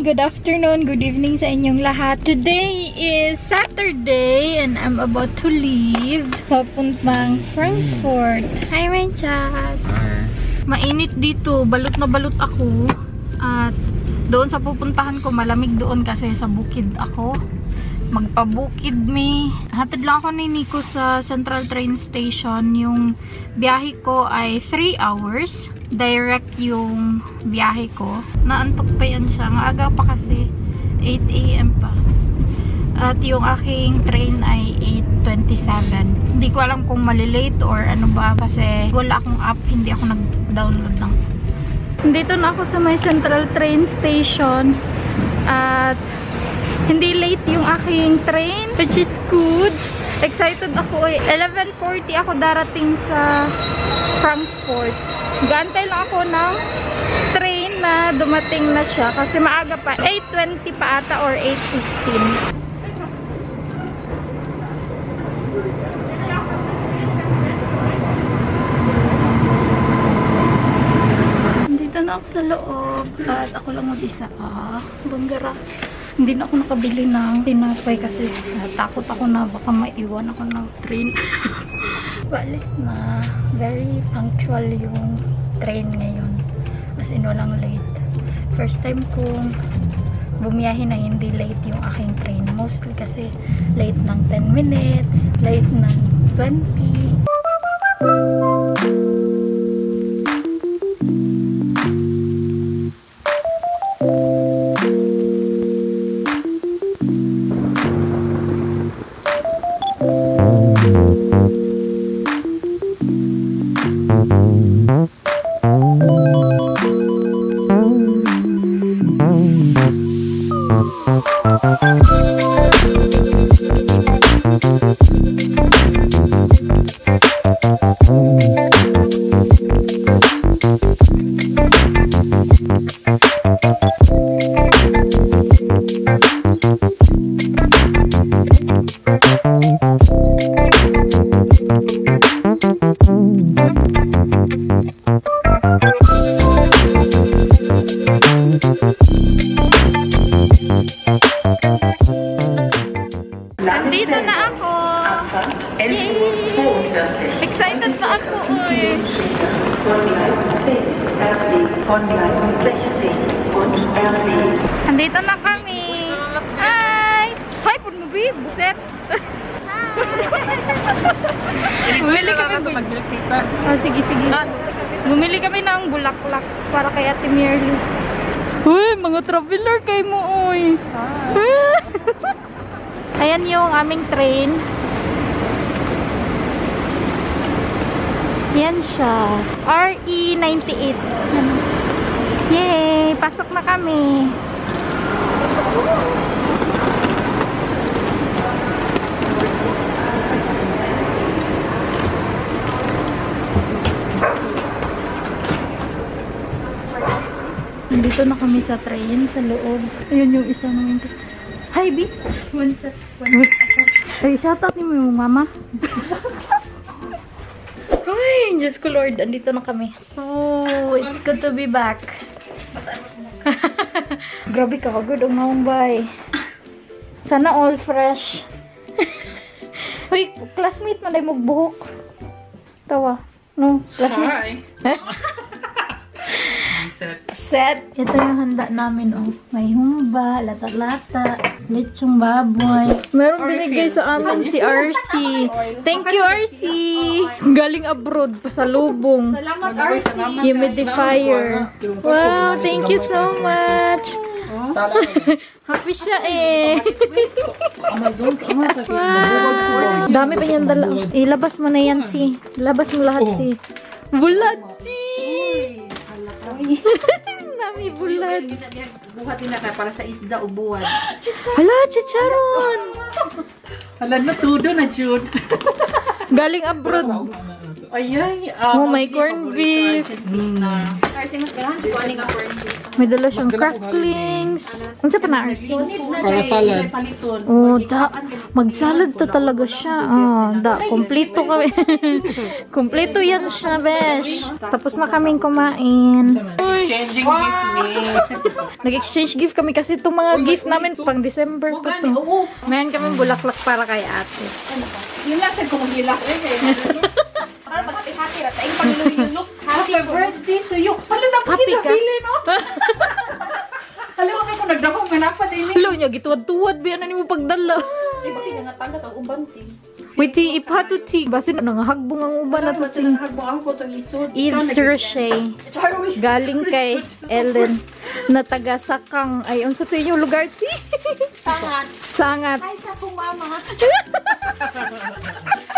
good afternoon, good evening sa inyong lahat. Today is Saturday and I'm about to leave papuntang Frankfurt. Hi, my chat! Mainit dito, balot na balot ako. At doon sa pupuntahan ko, malamig doon kasi sa bukid ako. Magpabukid me. Hatid lang ako ni Nico sa Central Train Station. Yung biyahe ko ay 3 hours direct yung biyahe ko. Naantok pa yan siya. Nga aga pa kasi. 8 a.m. pa. At yung aking train ay 8.27. Hindi ko alam kung malilate or ano ba kasi wala akong app. Hindi ako nag-download ng Dito na ako sa may Central Train Station. At hindi late yung aking train which is good. Excited ako eh. 11.40 ako darating sa Frankfurt. Gantay lang ako ng train na dumating na siya kasi maaga pa. 8.20 pa ata or 8.15. Dito na ako sa loob at ako lang mag-isa. Ah, banggara. Hindi na ako nakabili ng tinapay kasi natakot ako na baka maiwan ako ng train. Walis na. Very punctual yung train ngayon. As in, walang late. First time kong bumiyahe na hindi late yung aking train. Mostly kasi late ng 10 minutes, late ng 20. Ng bulaklak para kay Ate Mary. Uy, mga traveler kay mo, uy! Ayan yung aming train. Yan siya. RE98. Yay! Pasok na kami. Nandito na kami sa train, sa loob. Ayun yung isa namin. Hi, B! One step. One Ay, shoutout mo yung mama. Ay, Diyos ko Lord, andito na kami. Oh, it's good to be back. Grabe ka, good ang naumbay. Sana all fresh. Uy, classmate man ay magbuhok. Tawa. No, classmate. Hi. Set. Ito yung handa namin, oh. May humba, lata-lata, lechong baboy. Meron binigay sa amin si RC. Thank you, RC! Galing abroad, pasalubong. Salamat, RC. Humidifier. Wow, thank you so much. Happy siya eh. wow. Dami pa niyan dala. Ilabas mo na yan, si. Ilabas mo lahat, si. Bulad, si. Dami bulad. Buhatin na ka para sa isda o buwan. Hala, chicharon. Hala na tudo na, Jude. Galing abroad. Ay, ay. Oh, may corned beef. Mm. May dala siyang cracklings, beans. Unsa pa na? Para salad. Paliton. Oh, da. Magsalad ta talaga siya. Ah, da. Kompleto kami. Kompleto yan siya, besh. Tapos na kaming kumain. Exchanging gift ni. Nag-exchange gift kami kasi itong mga gift namin pang December pa to. Oo. Mayroon kami bulaklak para kay ate. Yun lang sa kumagilak. Para maghati-hati ra tayo paglululok. Happy birthday to you. Pala na pili, no? Alam mo ko nagdakong manapa din ni. Hello niya, gituwad-tuwad ba yan mo pagdala. Ay, basi nga tanggat ang uban ti. Wait, ti, ipato ti. Basi na nangahagbong ang uban na to ti. Nagbuang ko itong isod. Yves Rocher. Galing kay Ellen. Na taga Sakang. Ay, ang sa to yung lugar ti. Sangat. Sangat. Ay, sa akong mama.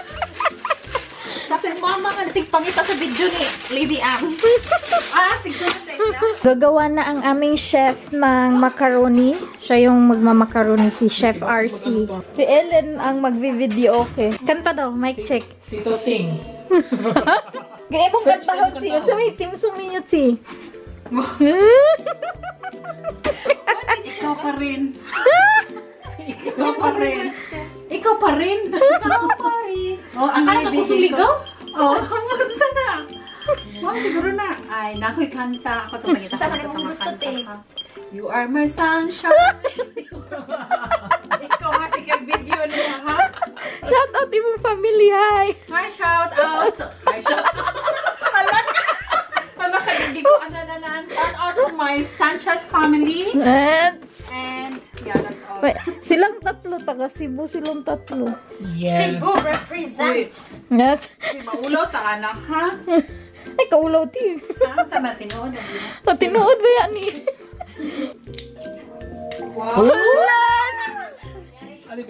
akong mama nga nasig pangita sa video ni Lady Ang. Ah, Gagawa na ang aming chef ng macaroni. Siya yung magmamacaroni, si Chef RC. Si Ellen ang magvi-video okay. Kanta daw, mic check. Sito sing. Gaya mong kanta ho, si. Sa may team suminyo, si. Ikaw pa rin. Ikaw pa rin. Ikaw pa rin. Ikaw, pari. Oh, ang Akala ko ibig suligaw? Oh, hanggang sana. Wow, siguro na. Ay, nako'y kanta. Ako ito magita. Saan ka naman gusto, te? You are my sunshine. Ikaw nga sige video niya, ha? Shout out imong family, hi! Hi, shout out. Hi, shout out. Wala ka. Hindi ko na na. Shout out to my Sanchez family. And, And, yeah, that's all. wait, silang tatlo, taga Cebu silang tatlo. Yes. Cebu represent. Uy, Maulo, ta anak, ha? ay, kaulaw, ti. Ha? Sa matinood. O, tinuod ba yan, ni? Wow.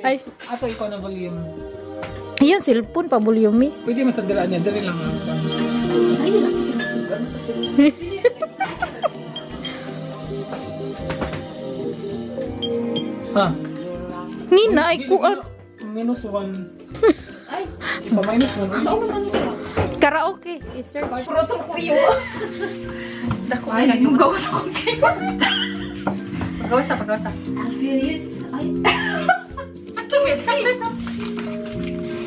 Ay. Ato ikaw na volume. Ayun, cellphone pa, volume, eh. Pwede man sa dala niya. Dali lang ang Ha? Nina, ay, kuan. Minus one. Ay. Ikaw minus one. Saan mo na siya? Karaoke, i-search. Puro tong kuyo. Dako Ay, ka yung gawas ko. Pagkawasa, pagkawasa. I feel it. Ay. Sakit, sakit.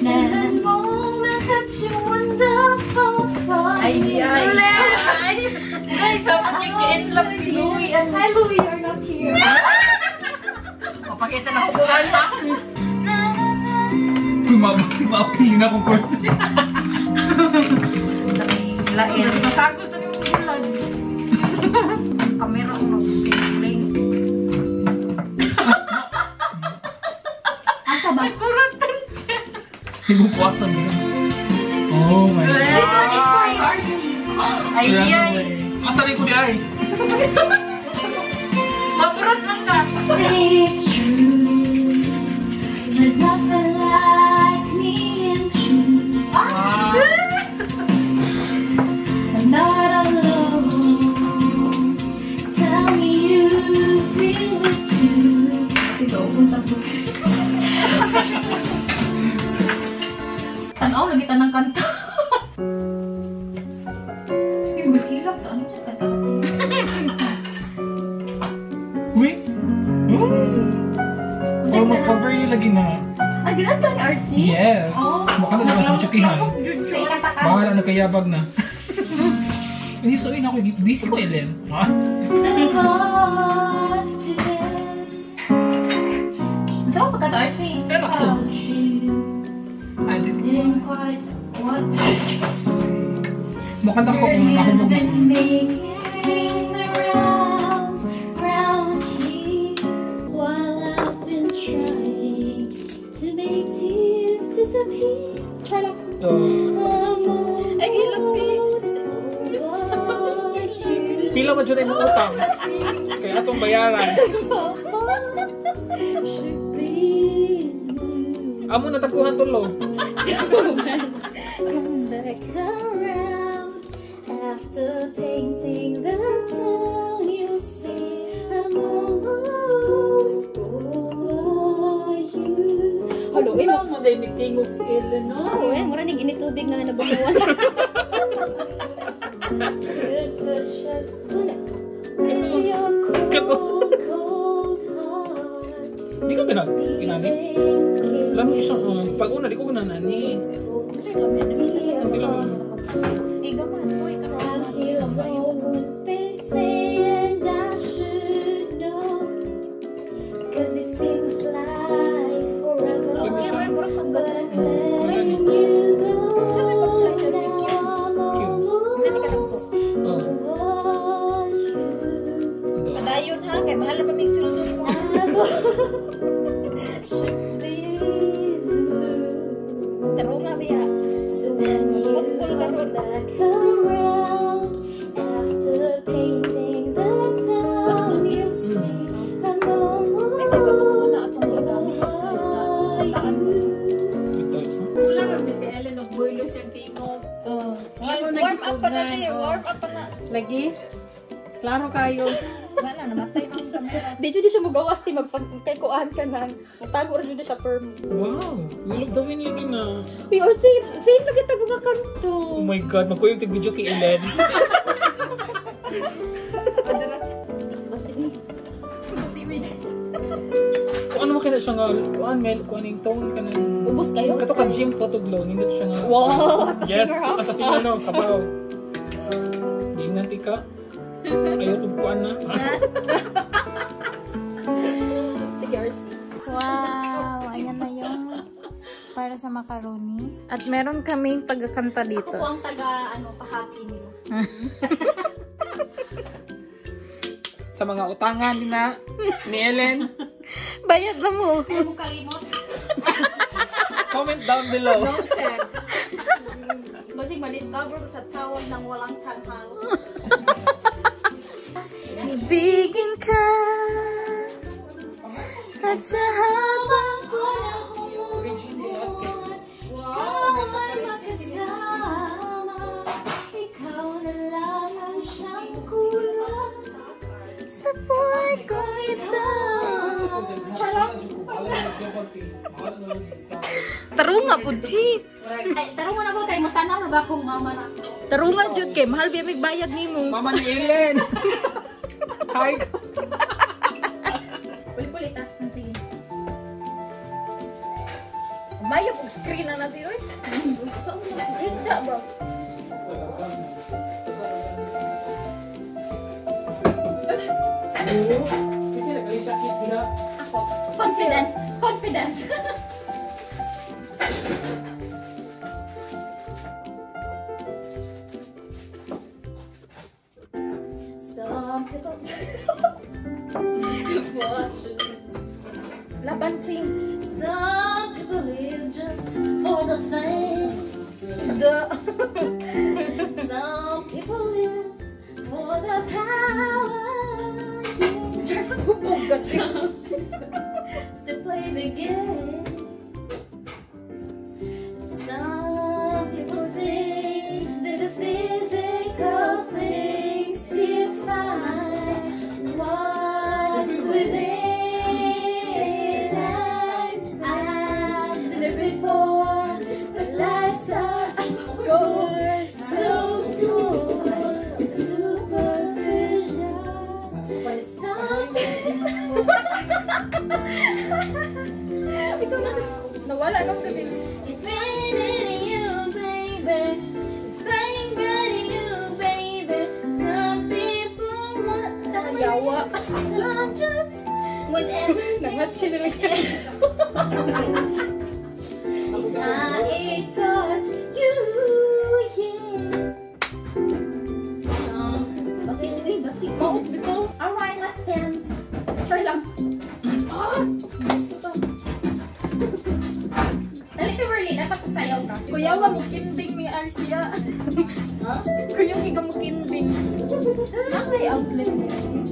That moment that you wonderful for Ay, ay. ay. Guys, sabi niyo in love si Louie. And hi, Louie, you're not here. Papakita na hubungan mo. Lumabas si Mapi na kung kung Lain. Masagol to ni mong bulag. Kamera ko nag-ping Asa ba? Nagkurutan siya. Higupuasan yun. Oh my God. This one is for RC. Ay, ay. Asa rin ko di ay? Mabrot lang ka. Say Tanaw, lagi tanang kanta. Ikataka. Baka na nagkayabag na. Hindi, so yun ako. Busy ko, Ellen. Ha? Saan ka pagkata RC? Pero ako. Dito. Didn't quite what Makanta ko kung You've nahubog na. So, Ay, hilap pila ba dyan ay mga utang? Kaya atong bayaran. Amo na tapuhan tulo. Come back around after painting the town. Halo, ilang mo dahil tingog si Ellen, no? Oo, eh, mura ni ginitubig na nga nabangawan. Ano Warm up pa na oh. warm up pa na. Lagi? Klaro kayo. Wala, namatay na ang camera. Di jud siya magawas ti magpag kay kuan ka nang matago ra jud siya perm. Wow, we love the win yun na. We or say say lagi tag mga kanto. Oh my God, magkuyog tig video kay Ellen. Kung ano makita siya nga, kung ano, Mel, kung ano yung tone ka ng... Ubos kayo. Kato ka gym photo glow, nindot siya nga. Wow, hasta Yes, singer ha. asa sila no, kabaw. Di nanti ka. Ayaw kong kuan na. Sige, RC. Wow, ayan na yung para sa macaroni. At meron kaming tagakanta dito. Ako ang taga ano pahaki nila. Sa mga utangan din na ni Ellen, Bayad na mo. Ay mo kalimot. comment down below. Basig ma-discover ko sa tawag ng walang tanghal. Ibigin ka at sa habang Tarunga po, Chi. Ay, taro mo na ko kay matanaw ra ba kung mama na. Tarunga, Jud, kay mahal biya may bayad ni mo. Mama ni Ellen. Hi. Puli-puli ta. Sige. Bayad kong screen na natin, oy. Hinda, bro. Kasi nag-resakit nila. Confident. Confident. Some people Laban, Chi. Some people live just for the fame The... Some people live for the power. To Yawa. Some just whatever you Nangatsi na lang siya. If I ain't got you, yeah. Some Bakit uy, bakit Maot dito. Alright, let's dance. Try lang. Dali ka, Berlin. Dapat sayaw ka. Kuya, wa mo kinding ni Arcia. Kuya, higa mo kinding. Nasa yung outlet nila. There's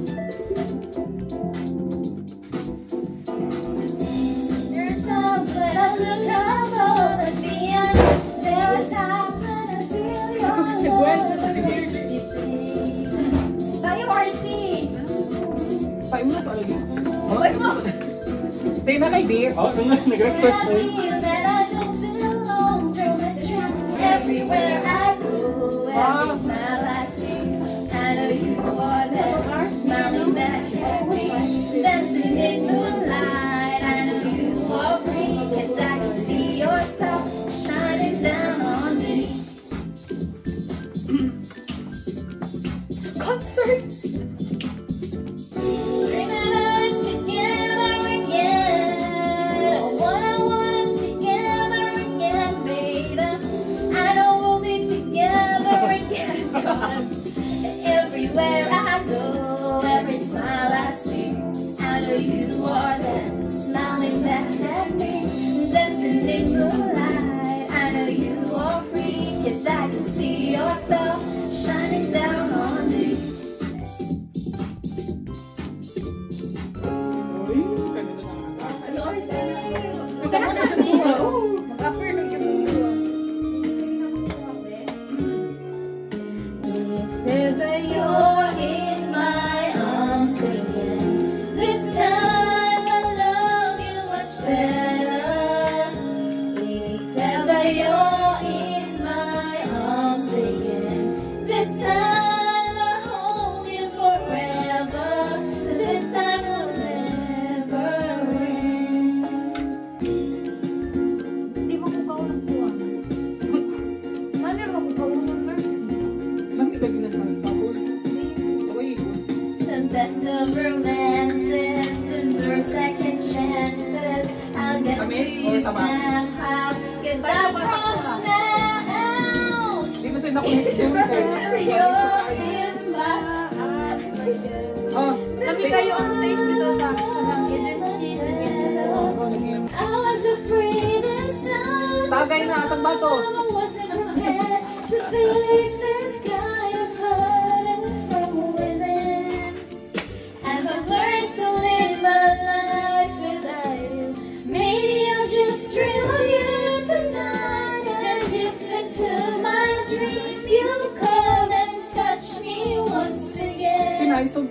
Oh, When nag-request I na yun. feel that I don't belong, girl, it's true. Everywhere I go, every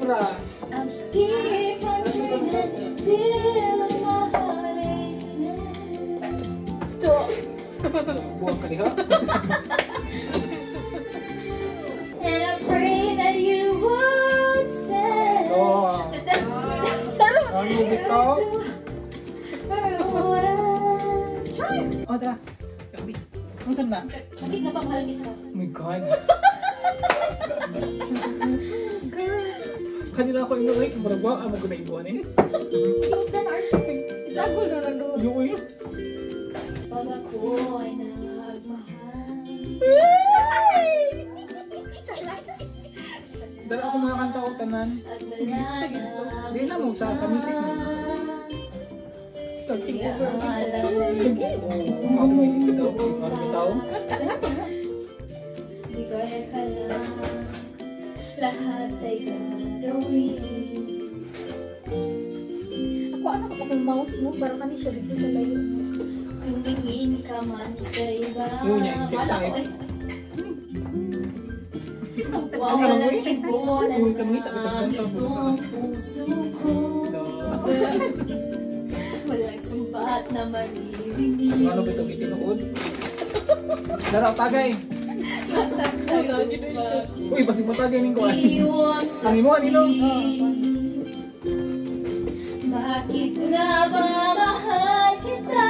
just keep on dreaming till my heart aches. Buwang ka diha. And I pray that you won't stay. Oh. Ang lubit ko. Oh, tara. Ang sam na? Lagi ka pang mahal nito. Oh my God. Kanina ako like, maraba, amo ko na ibuan eh. Then our Isagol na lang doon. Yung uy. Pag ako ay nagmahal. Dala ako mga kanta ko tanan. Wala na na mo sa sa music mo. Starting over. Sige. Ano may bitaw? Ano bitaw? Di ko akala lahat ay gagawin. Ako ano ka kung mouse mo para kani siya dito sa layo. Tumingin ka man sa iba. Yun yan, Wala ko eh. Wawalan ibo ng Uy, kami, tabi ka banta, itong puso ko. Walang sumbat na maririnig. Ano bitaw gitinuod? Dara, tagay. Uy, basig mo tagay ning kuan. Sa Ang imo, anino? Bakit nga ba mahal kita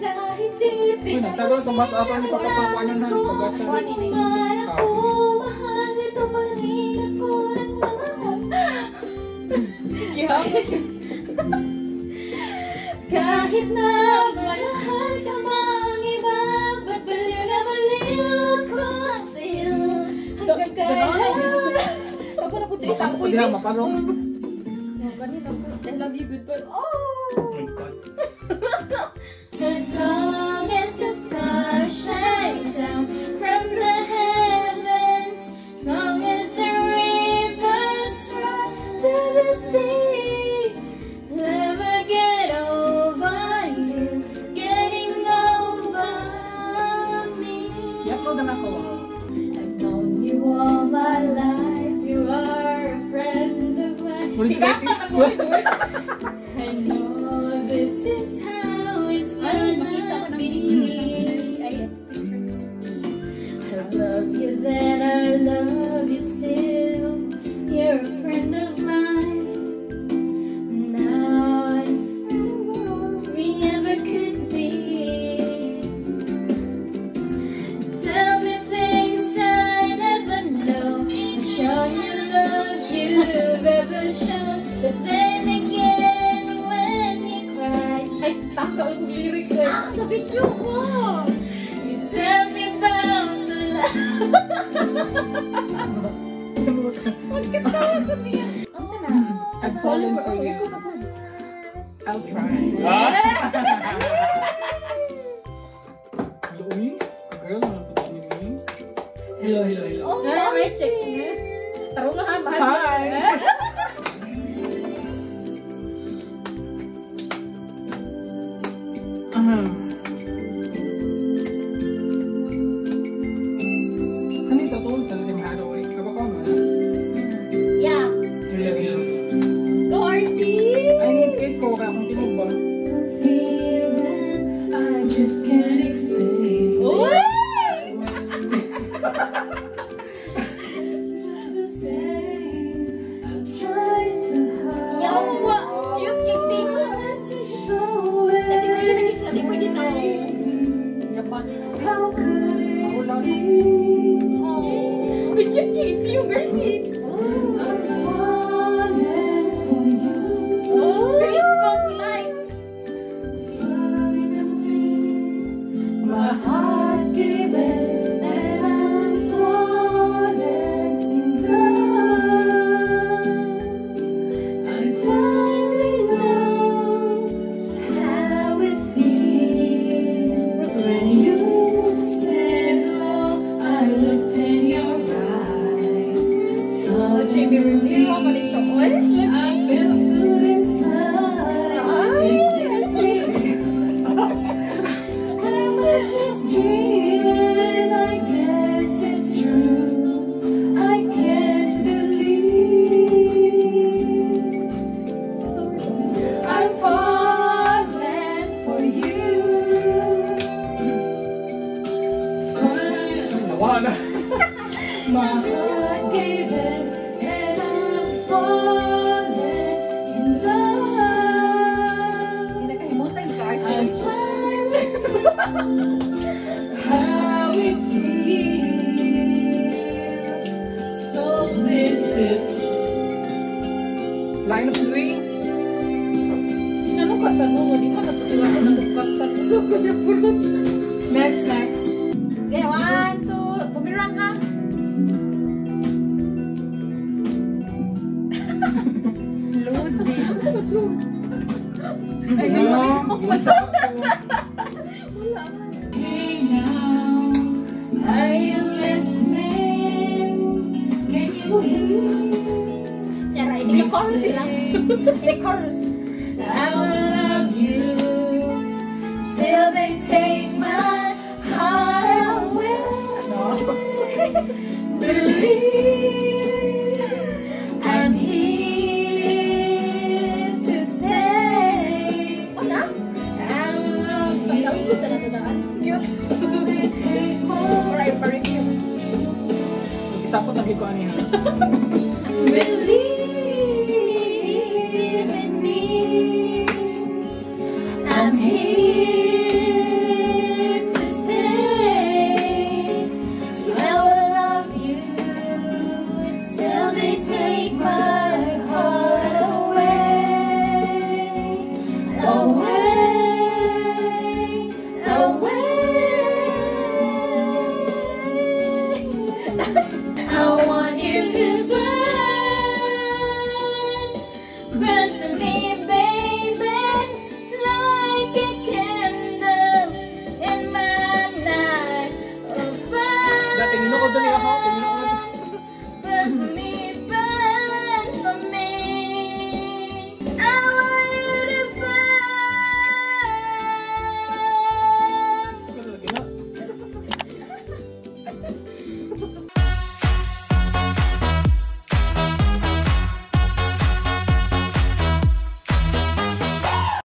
kahit di Uy, nagsagol itong baso ako ni papapakuanan na. Pagasa. Mahal Ah, ako, mahal ito pa rin ako nagmamahal. Kahit na Baka ako diha, maparong. I love you goodbye. Oh! Oh Show you love you've ever shown. But then again, when you cry, Ay, tanggal ko lyrics eh. ang kabidyo ko. You tell me about the love. Unsa na? I've fallen for you. I'll try. chorus. I will love you till they take my heart away. No. Believe I'm here to stay. I love you till they take my heart away. Alright, Believe Oh.